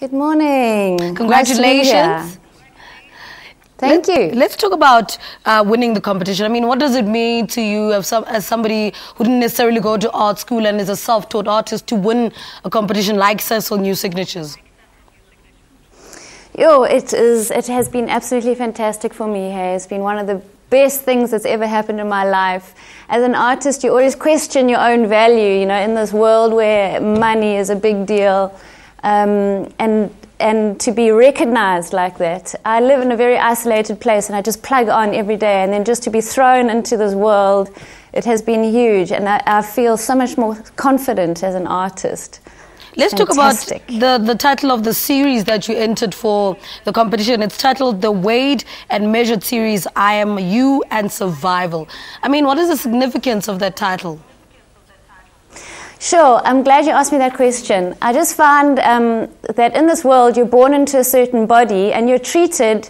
Good morning. Nice Congratulations. here. Thank Let- you. Let's talk about uh, winning the competition. I mean, what does it mean to you as, some, as somebody who didn't necessarily go to art school and is a self-taught artist to win a competition like Sasol New Signatures? Yo, it is. It has been absolutely fantastic for me. Hey, it's been one of the best things that's ever happened in my life. As an artist, you always question your own value. You know, in this world where money is a big deal, um, and and to be recognized like that. I live in a very isolated place, and I just plug on every day, and then just to be thrown into this world, it has been huge, and I, I feel so much more confident as an artist. Let's Fantastic. talk about the, the title of the series that you entered for the competition. It's titled The Weighed and Measured Series I Am You and Survival. I mean, what is the significance of that title? Sure, I'm glad you asked me that question. I just found um, that in this world, you're born into a certain body and you're treated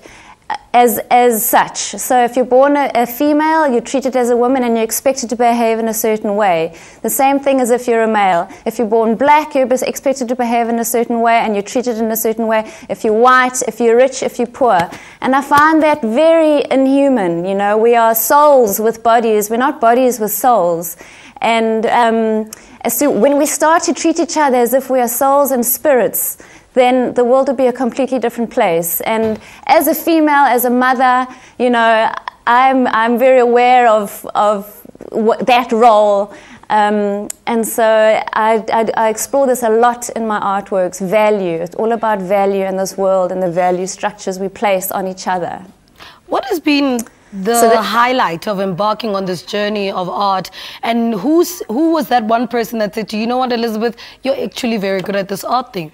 as, as such. So if you're born a, a female, you're treated as a woman and you're expected to behave in a certain way. The same thing as if you're a male. If you're born black, you're expected to behave in a certain way and you're treated in a certain way. If you're white, if you're rich, if you're poor. And I find that very inhuman. You know, we are souls with bodies, we're not bodies with souls. And um, as to when we start to treat each other as if we are souls and spirits, then the world would be a completely different place. And as a female, as a mother, you know, I'm, I'm very aware of, of what, that role. Um, and so I, I, I explore this a lot in my artworks value. It's all about value in this world and the value structures we place on each other. What has been the So the- highlight of embarking on this journey of art? And who's, who was that one person that said to you, you know what, Elizabeth, you're actually very good at this art thing?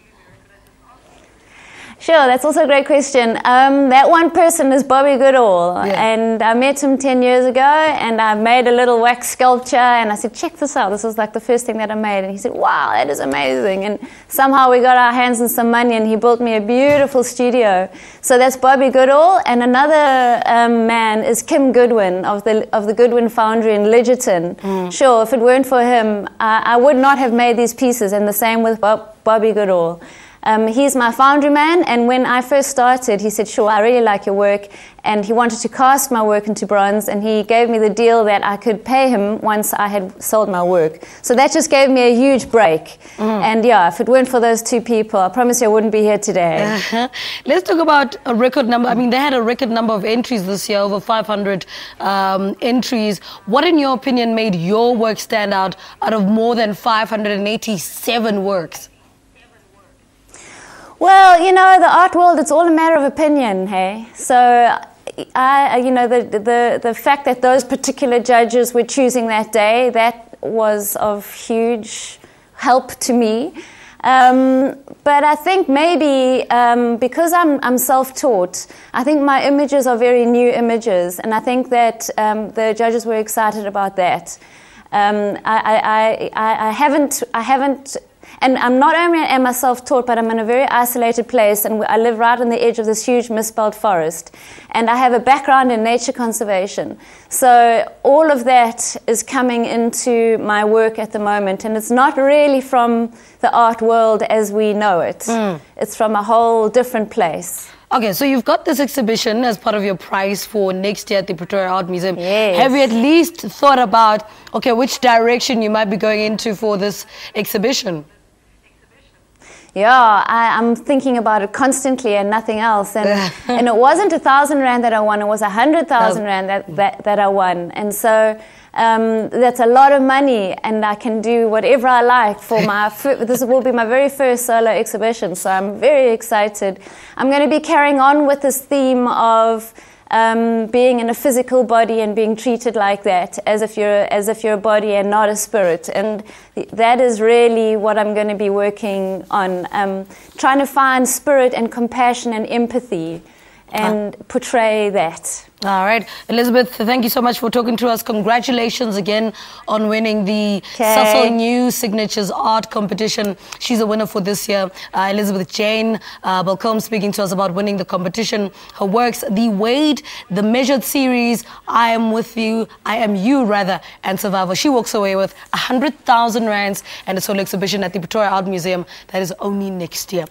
Sure, that's also a great question. Um, that one person is Bobby Goodall, Yeah. and I met him 10 years ago, and I made a little wax sculpture, and I said, check this out. This was like the first thing that I made, and he said, wow, that is amazing. And somehow we got our hands on some money, and he built me a beautiful studio. So that's Bobby Goodall, and another um, man is Kim Goodwin of the, of the Goodwin Foundry in Lidgetton. Sure, if it weren't for him, I, I would not have made these pieces, and the same with Bob, Bobby Goodall. Um, he's my foundry man, and when I first started, he said, Sure, I really like your work. And he wanted to cast my work into bronze, and he gave me the deal that I could pay him once I had sold my work. So that just gave me a huge break. And yeah, if it weren't for those two people, I promise you I wouldn't be here today. Uh-huh. Let's talk about a record number. I mean, they had a record number of entries this year, over 500 um, entries. What, in your opinion, made your work stand out out of more than 587 works? Well, you know, the art world, it's all a matter of opinion, hey? So, I, you know, the, the, the fact that those particular judges were choosing that day, that was of huge help to me. Um, but I think maybe um, because I'm, I'm self taught, I think my images are very new images, and I think that um, the judges were excited about that. Um, I, I, I, I haven't, I haven't and I'm not only am I self-taught, but I'm in a very isolated place, and I live right on the edge of this huge mistbelt forest. And I have a background in nature conservation, so all of that is coming into my work at the moment, and it's not really from the art world as we know it. Hmm. It's from a whole different place. Okay, so you've got this exhibition as part of your prize for next year at the Pretoria Art Museum. Yes. Have you at least thought about, okay, which direction you might be going into for this exhibition? Yeah, I, I'm thinking about it constantly and nothing else. And, and it wasn't a thousand rand that I won, it was a hundred thousand Oh. rand that, that, that I won. And so um, that's a lot of money, and I can do whatever I like for my. this will be my very first solo exhibition, so I'm very excited. I'm going to be carrying on with this theme of um, being in a physical body and being treated like that, as if you're as if you're a body and not a spirit. And th- that is really what I'm going to be working on, um, trying to find spirit and compassion and empathy, and portray that. All right. Elizabeth, thank you so much for talking to us. Congratulations again on winning the Okay. Sasol New Signatures Art Competition. She's a winner for this year. Uh, Elizabeth Jane uh, Balcomb speaking to us about winning the competition. Her works, The Weighed, The Measured Series, I Am With You, I Am You rather, and Survivor. She walks away with 100,000 rands and a solo exhibition at the Pretoria Art Museum that is only next year.